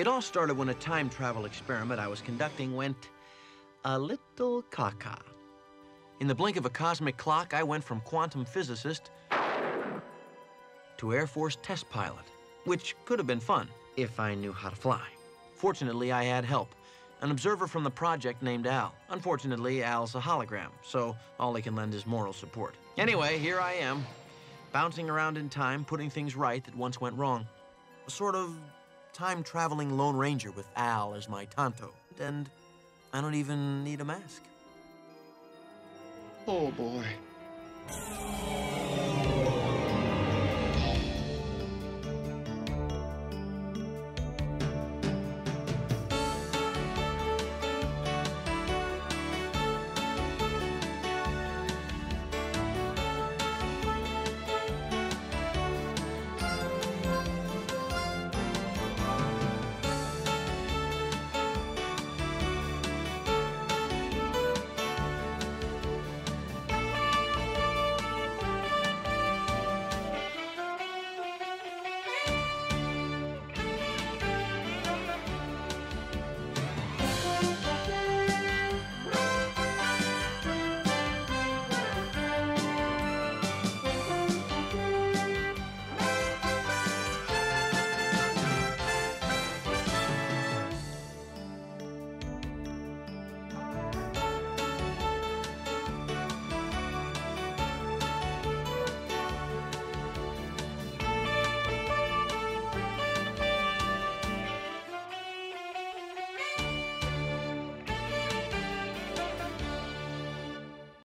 It all started when a time travel experiment I was conducting went a little caca. In the blink of a cosmic clock, I went from quantum physicist to Air Force test pilot, which could have been fun if I knew how to fly. Fortunately, I had help. An observer from the project named Al. Unfortunately, Al's a hologram, so all he can lend is moral support. Anyway, here I am, bouncing around in time, putting things right that once went wrong. Sort of time traveling Lone Ranger with Al as my Tonto. And I don't even need a mask. Oh boy.